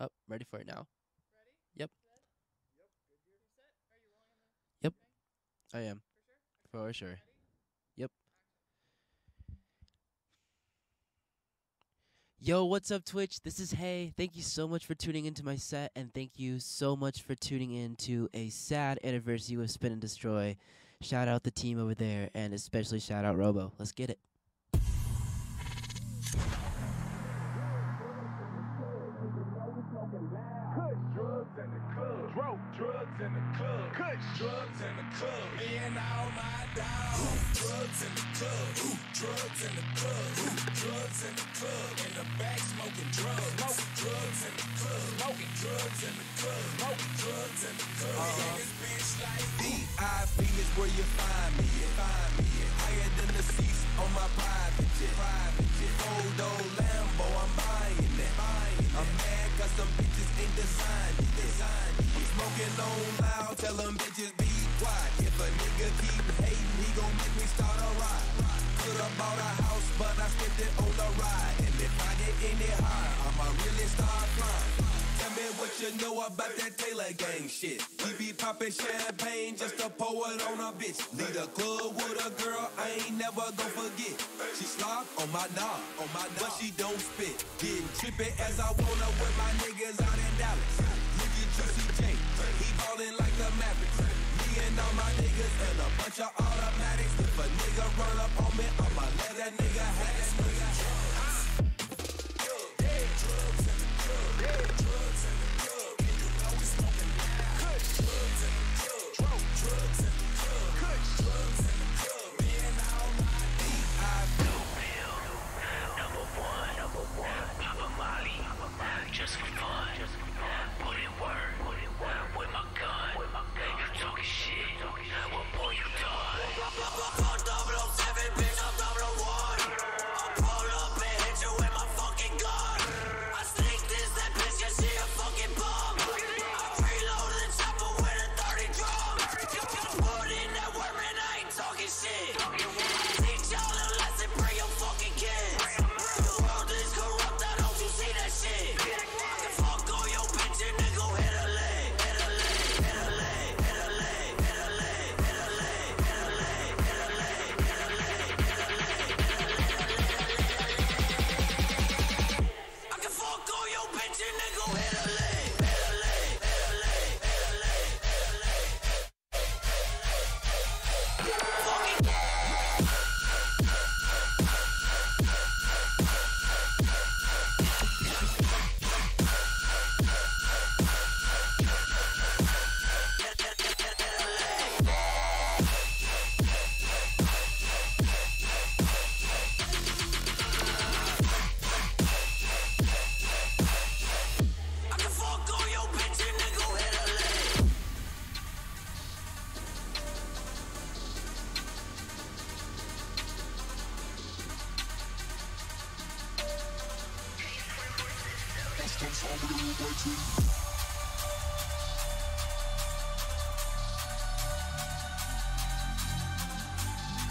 Oh, ready for it now. Ready? Yep. Set? Yep, good gear. You set? Are you rolling on the Yep. thing? I am. For sure? Okay. For sure. Ready? Yep. Action. Yo, what's up, Twitch? This is HAY. Thank you so much for tuning into my set, and thank you so much for tuning in to a sad anniversary with Spin and Destroy. Shout out the team over there, and especially shout out Robo. Let's get it. Drugs in the club. Drugs in the club. In the back smoking drugs. Smoke drugs in the club. Smoking drugs in the club. Smoke drugs in the club. Uh-huh. In this bitch like VIP is where you find me. At. Find me. At. Higher than the seats on my private jet. Private jet. Old old Lambo, I'm buying that. Buying I'm mad cause some bitches ain't designed it. Designed it. Smoking on bought a house, but I it on ride. And if I get any higher, I'ma really start flying. Tell me what you know about that Taylor gang shit. We be popping champagne just to pour it on a bitch. Lead a club with a girl I ain't never gon' forget. She slop on my knob, on my knob, but she don't spit. Getting trippy as I wanna with my niggas out in Dallas. Look at Juicy J, he ballin' like the Mavericks. And all my niggas and a bunch of automatics. If a nigga run up on me, I'ma let that nigga have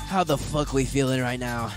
How the fuck we feeling right now?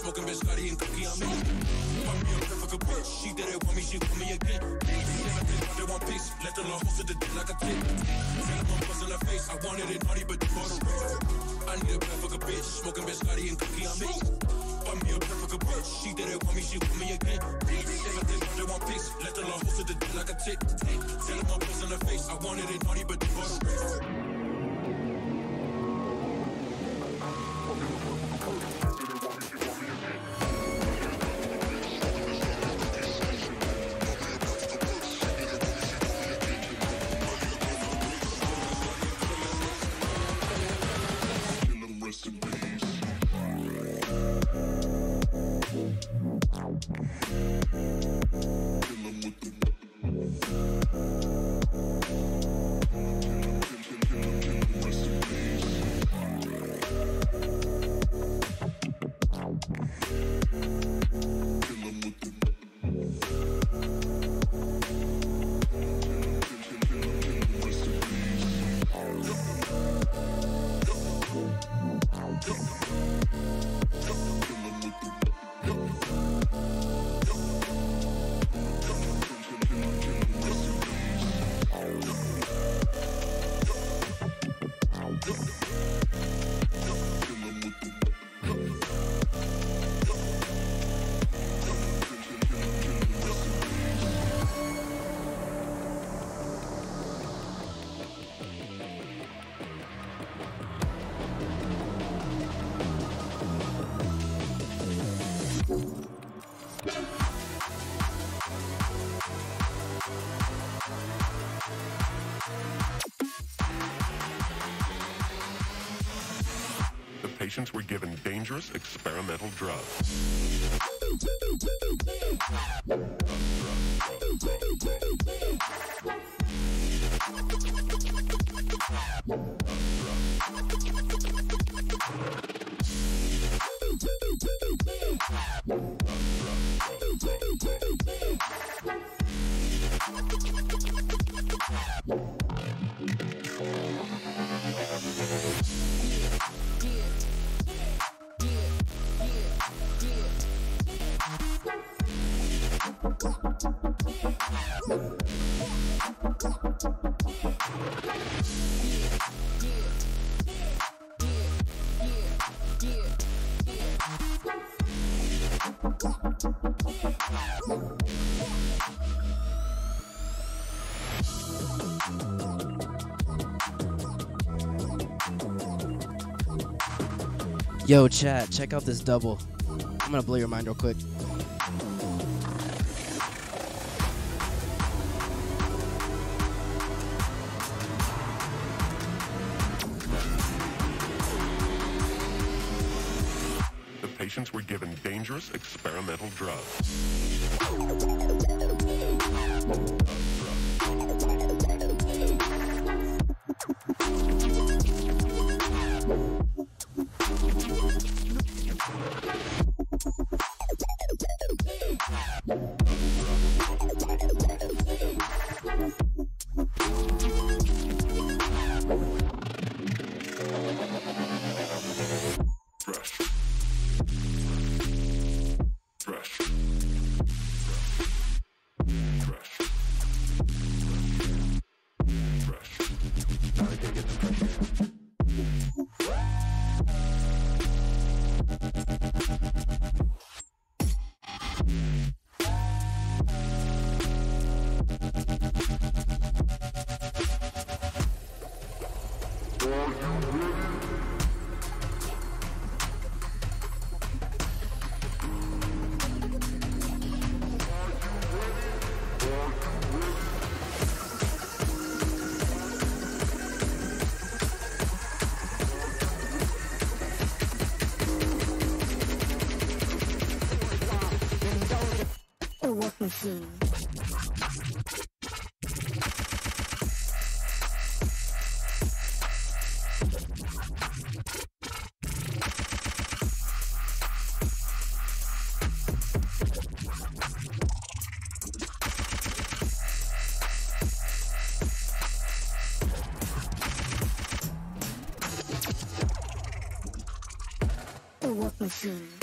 Smoking biscotti and cookie on me. Fuck me up, fuck a bitch. She did it, want me, she want me again. Everything under one piece. Let the law hold the dick like a kid. Tell them I'm buzzing her face. I wanted it naughty, but you bought a. I need a fuck a bitch. Smoking biscotti and cookie on me. Fuck me up, fuck a bitch. She did it, want me, she want me again. Everything under one piece. Let the law hold the dick like a tick. Tell them I'm buzzing her face. I wanted it naughty, but you bought a. patients were given dangerous experimental drugs. Yo, chat, check out this double. I'm gonna blow your mind real quick. Machine. The work machine.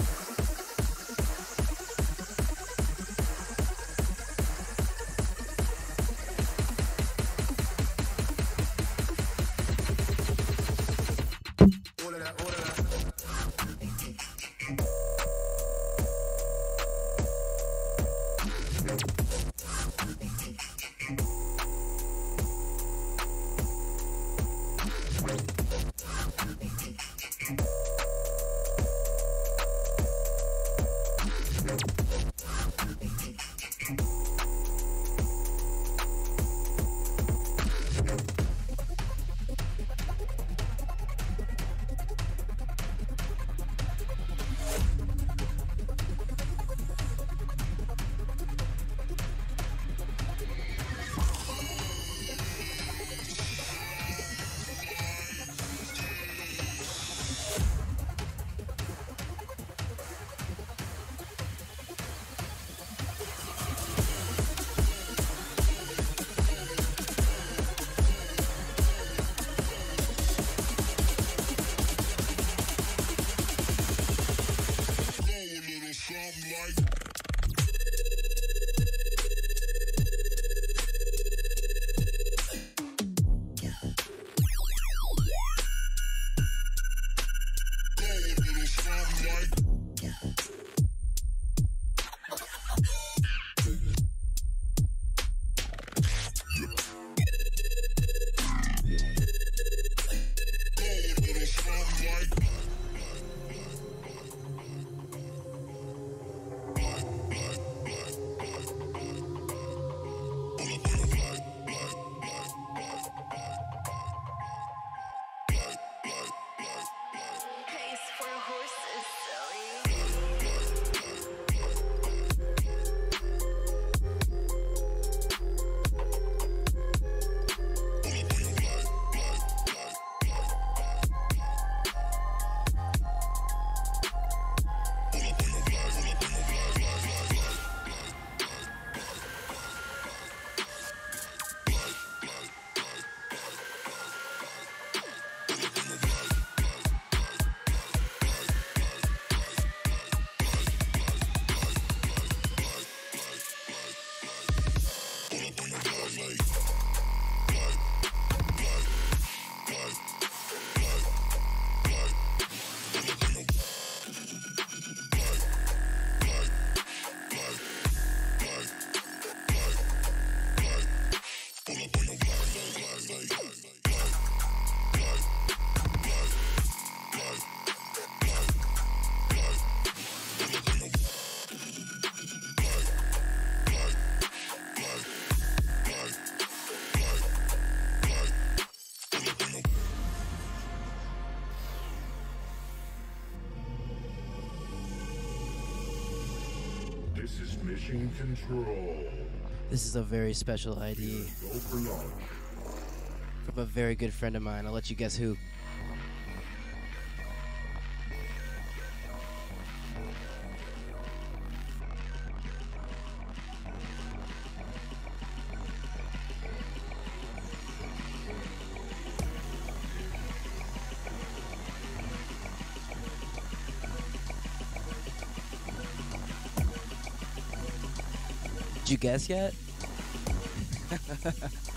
control. This is a very special ID. From a very good friend of mine. I'll let you guess who. Did you guess yet?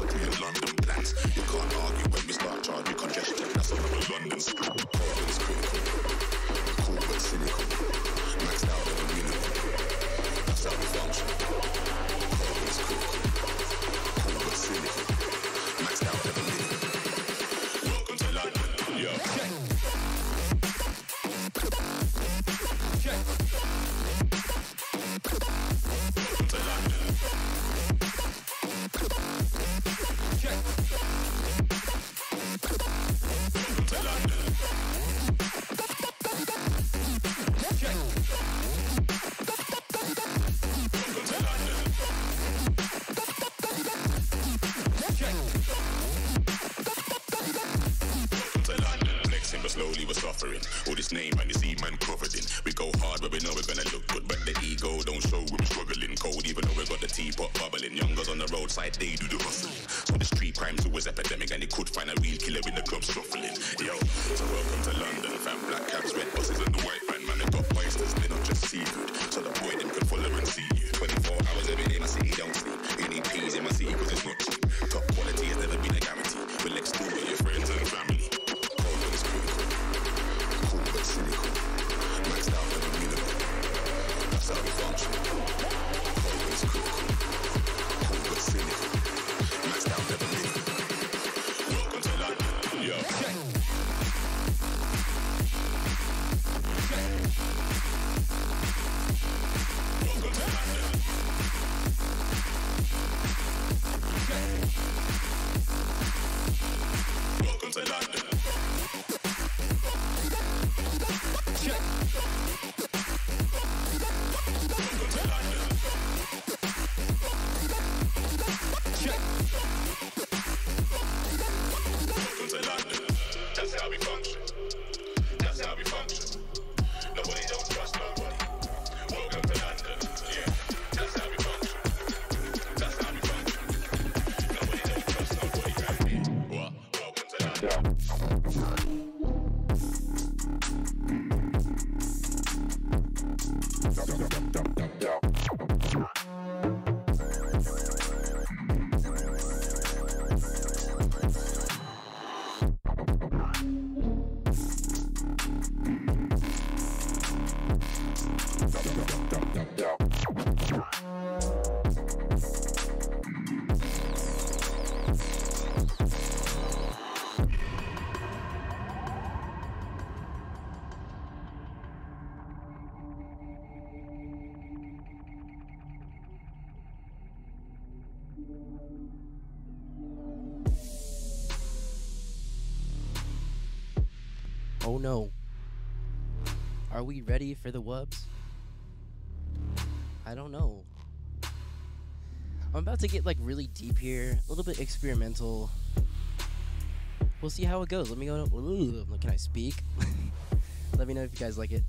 like in London plans. You can't argue when we start charging congestion. That's all a London. Oh no. Are we ready for the wubs? I don't know. I'm about to get like really deep here, a little bit experimental. We'll see how it goes. Let me go. Ooh, can I speak? Let me know if you guys like it.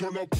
Turn up.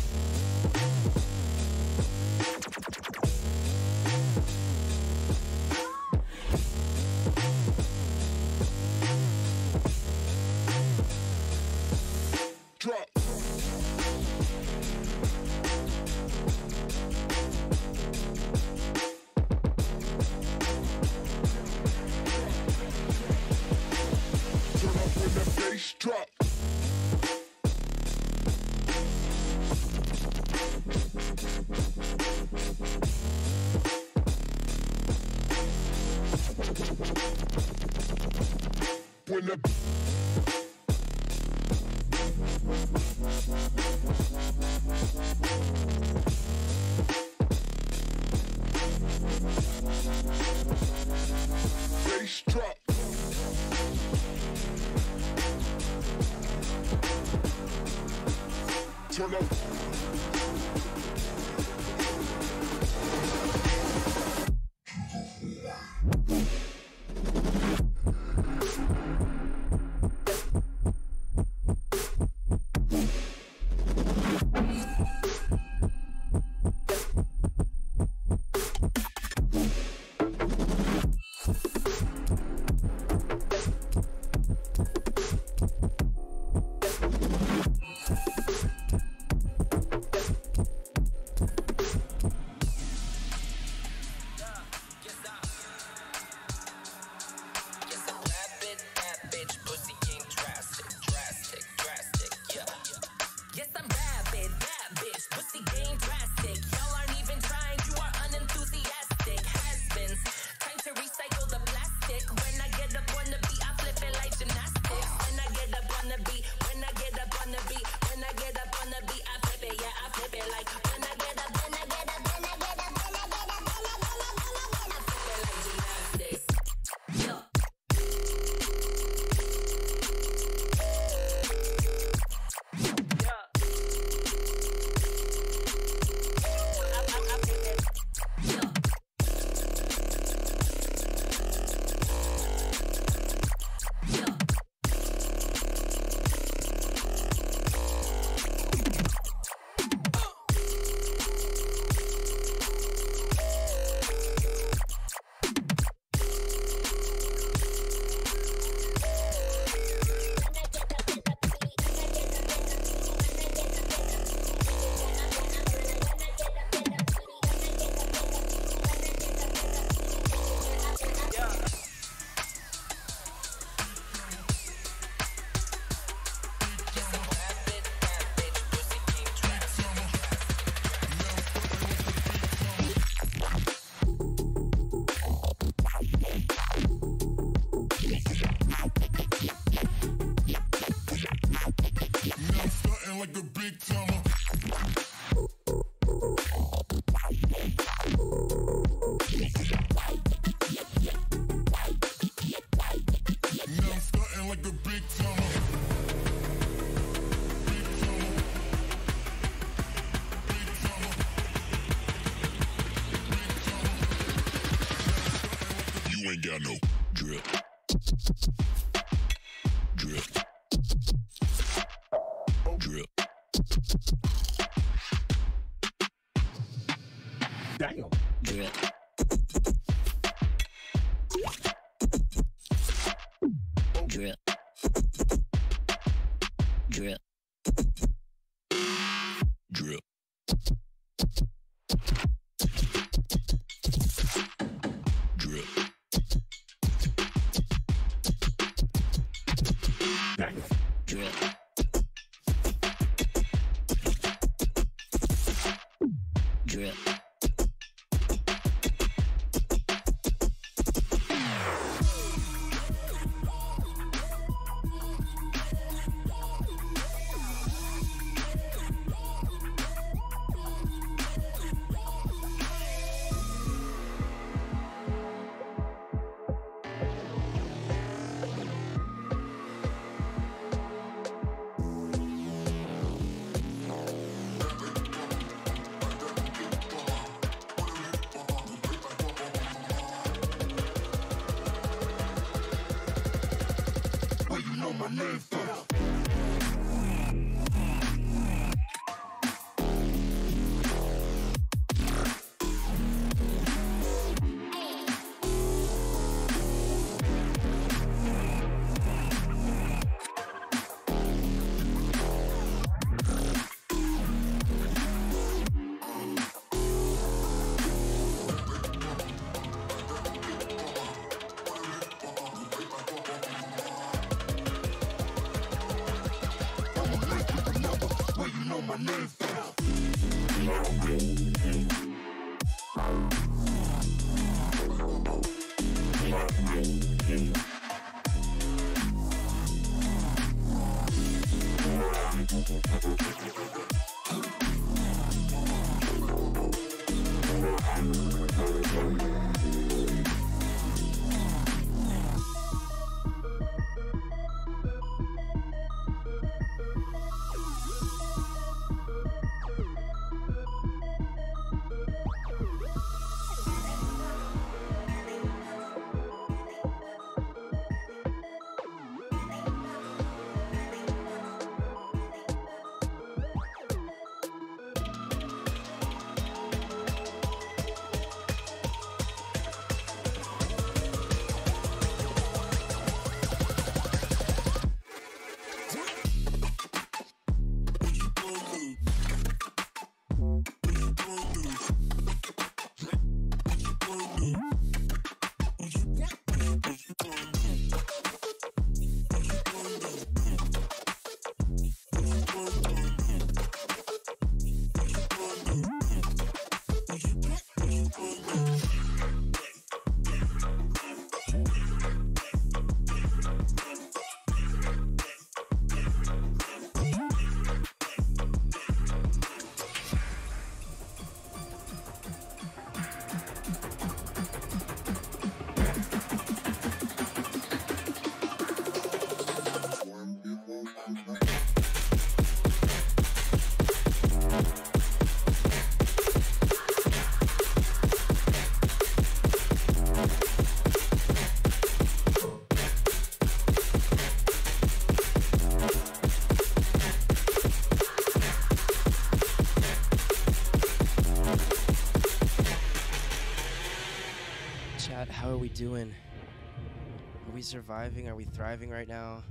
Are we surviving? Are we thriving right now?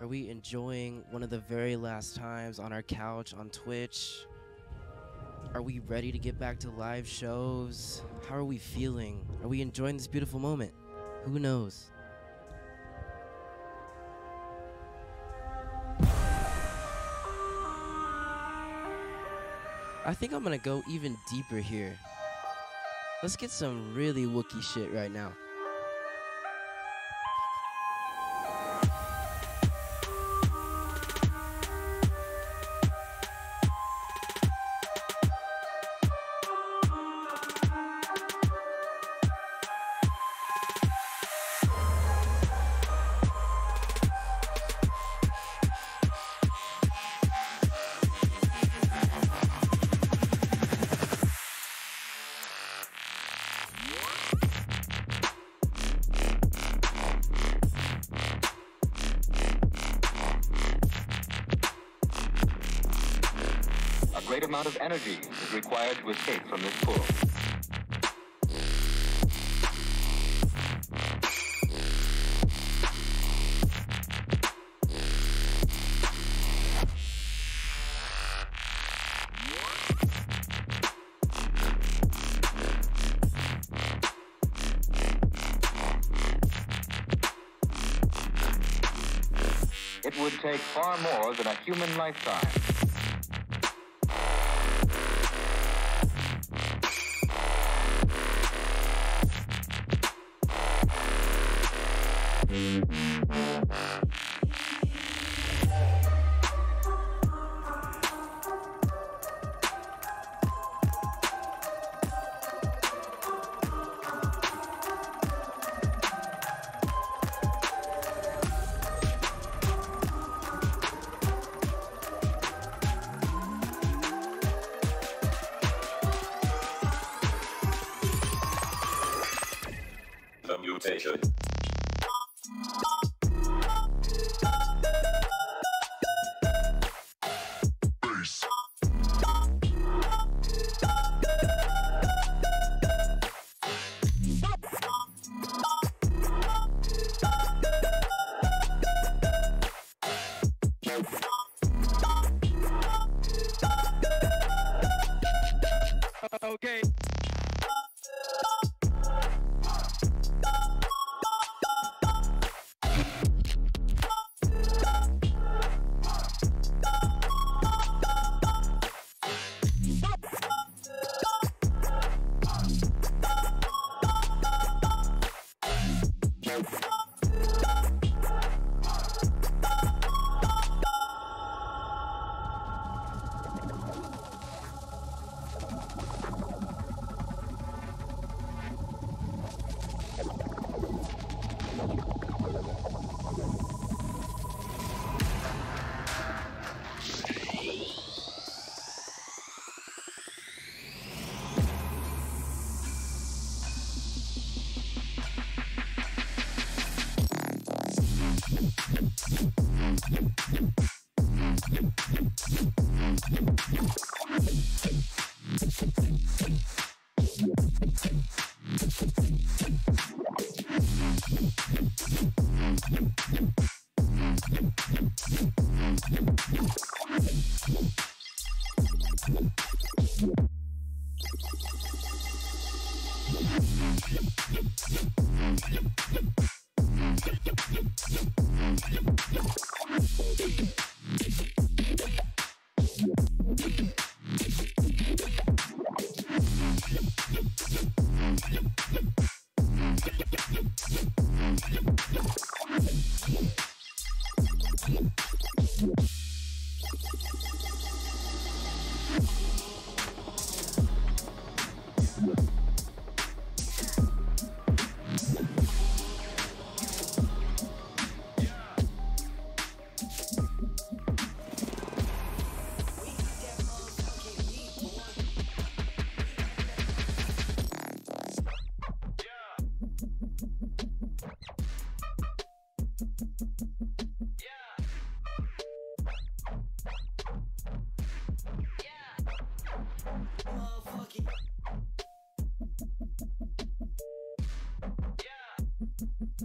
Are we enjoying one of the very last times on our couch on Twitch? Are we ready to get back to live shows? How are we feeling? Are we enjoying this beautiful moment? Who knows? I think I'm gonna go even deeper here. Let's get some really Wookie shit right now. From this pool. It would take far more than a human lifetime Mutation. Okay. Face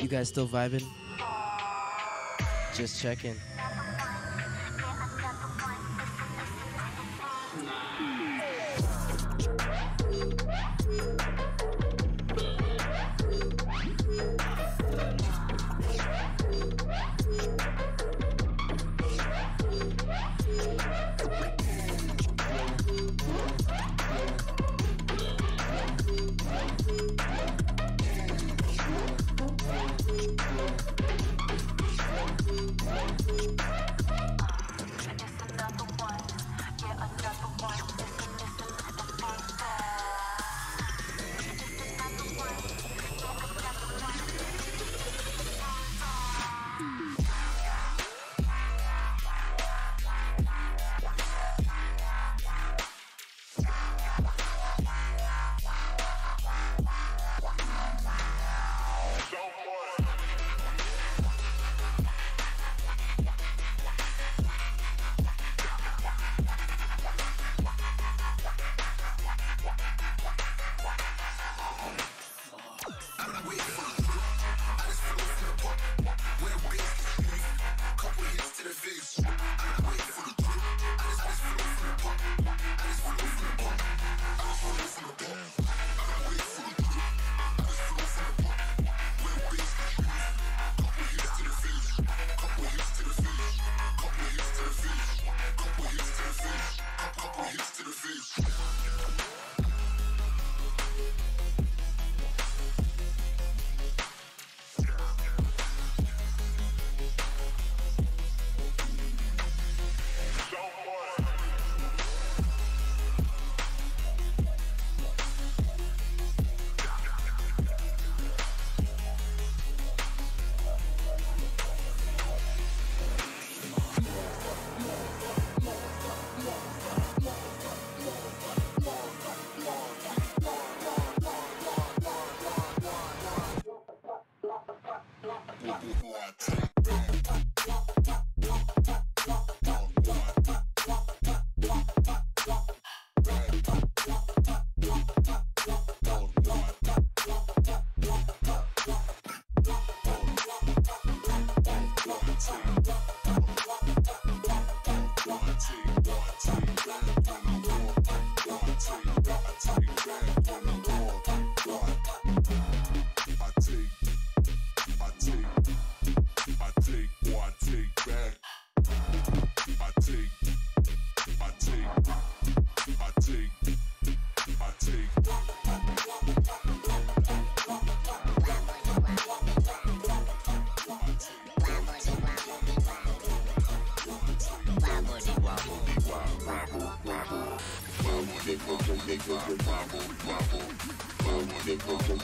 You guys still vibing? Just checking.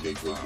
Like, shut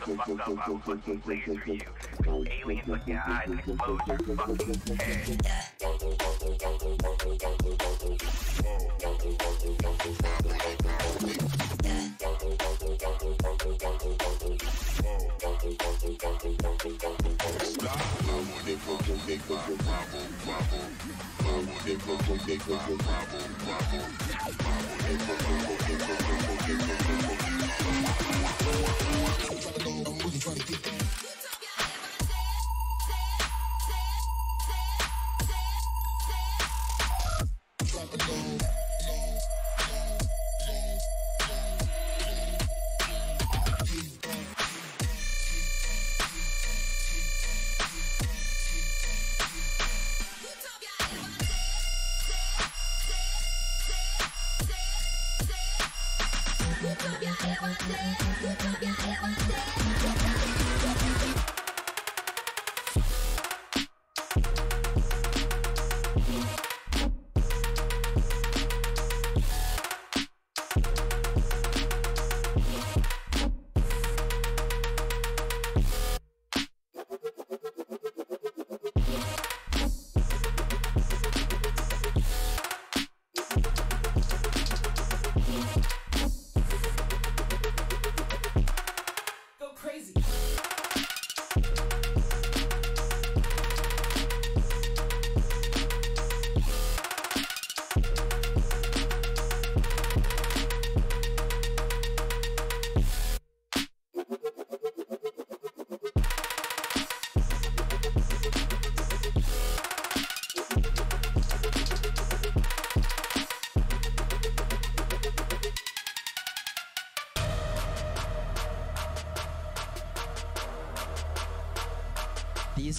the fuck up, I'll fucking laser you. Aliens with your eyes and explode your fucking head.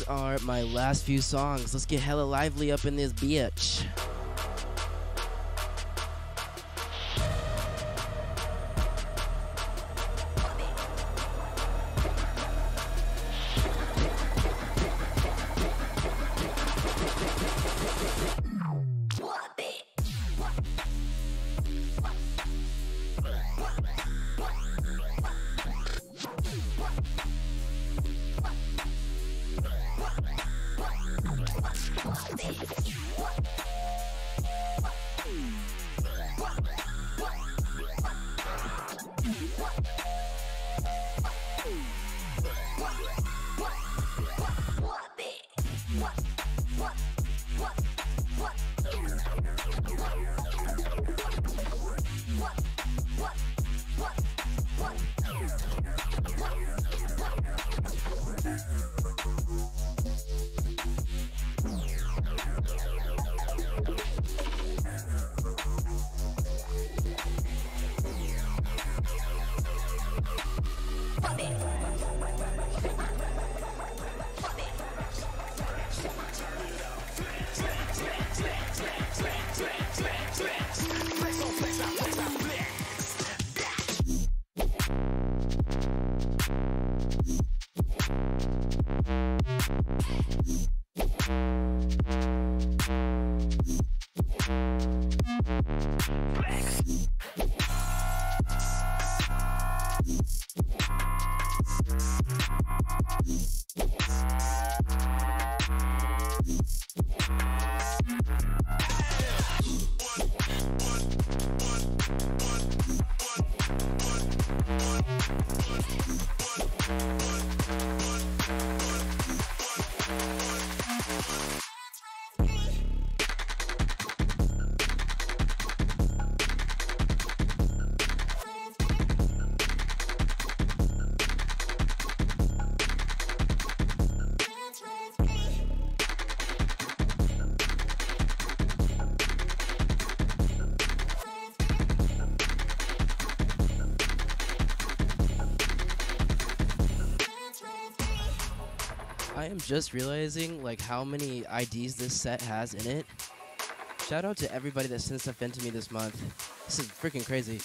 Are my last few songs. Let's get hella lively up in this bitch. Just realizing like how many IDs this set has in it. Shout out to everybody that sent stuff in to me this month. This is freaking crazy.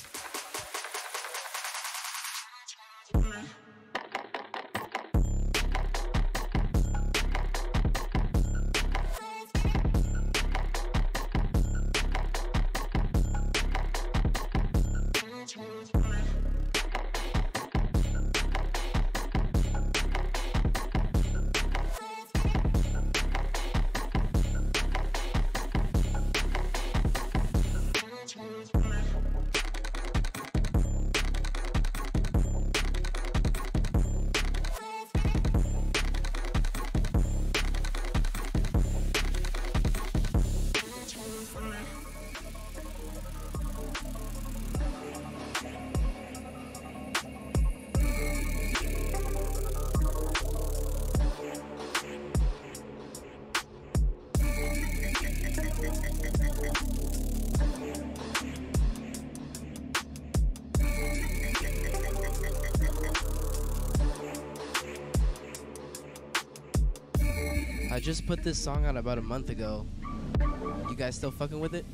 Just put this song out about a month ago. You guys still fucking with it?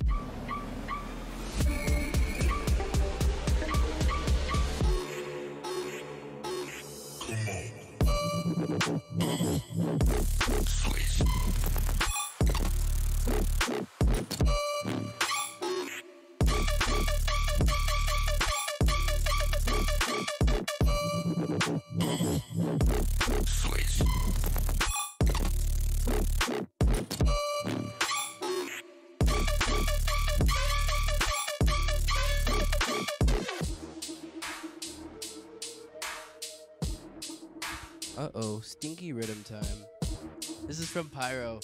From Pyro.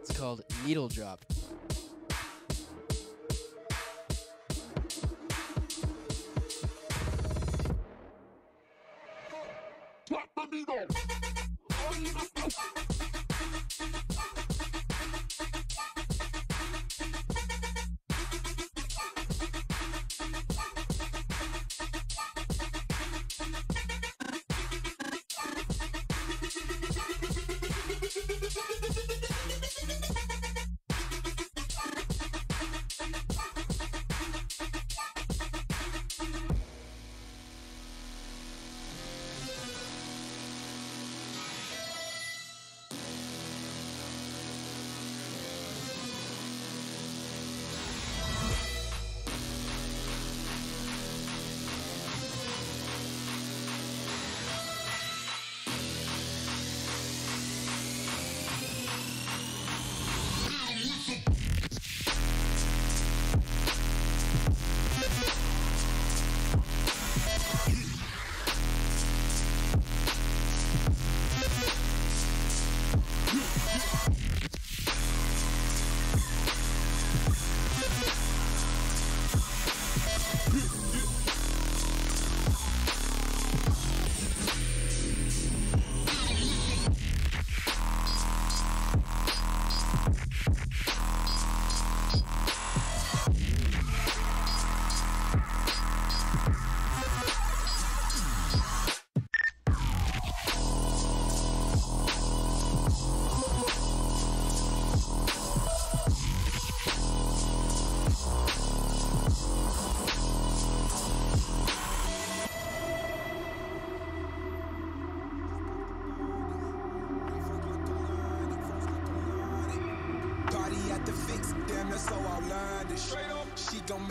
It's called Needle Drop. Party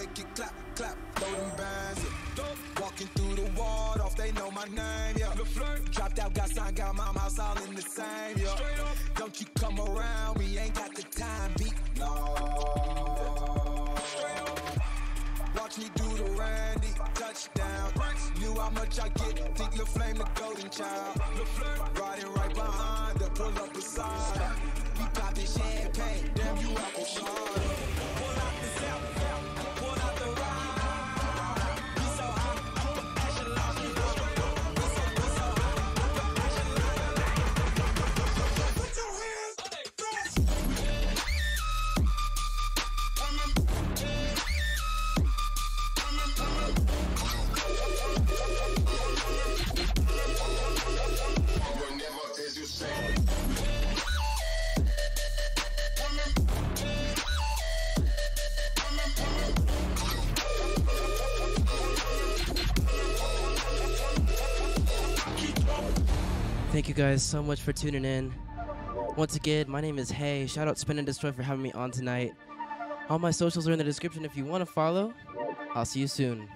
make it clap, clap, throw them bands. Yeah. Walking through the wall off, they know my name, yeah. Dropped out, got signed, got my mouse all in the same, yeah. Straight up, don't you come around, we ain't got the time, beat. No. Straight up. Watch me do the Randy touchdown. Knew how much I get. Think Lil Flame the golden child. Riding right behind her, pull up beside her. We poppin' champagne, damn you apple cider. Guys so much for tuning in. Once again, my name is HAY. Shout out Spin and Destroy for having me on tonight. All my socials are in the description if you want to follow. I'll see you soon.